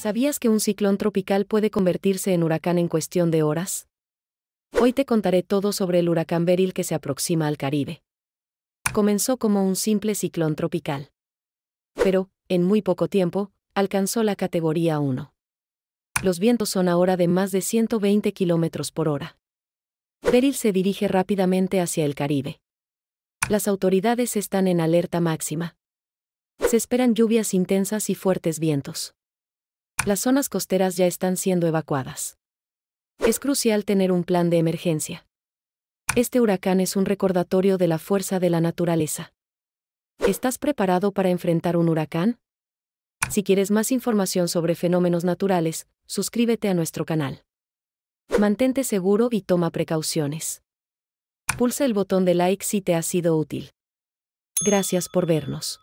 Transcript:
¿Sabías que un ciclón tropical puede convertirse en huracán en cuestión de horas? Hoy te contaré todo sobre el huracán Beryl que se aproxima al Caribe. Comenzó como un simple ciclón tropical. Pero, en muy poco tiempo, alcanzó la categoría 1. Los vientos son ahora de más de 120 km por hora. Beryl se dirige rápidamente hacia el Caribe. Las autoridades están en alerta máxima. Se esperan lluvias intensas y fuertes vientos. Las zonas costeras ya están siendo evacuadas. Es crucial tener un plan de emergencia. Este huracán es un recordatorio de la fuerza de la naturaleza. ¿Estás preparado para enfrentar un huracán? Si quieres más información sobre fenómenos naturales, suscríbete a nuestro canal. Mantente seguro y toma precauciones. Pulsa el botón de like si te ha sido útil. Gracias por vernos.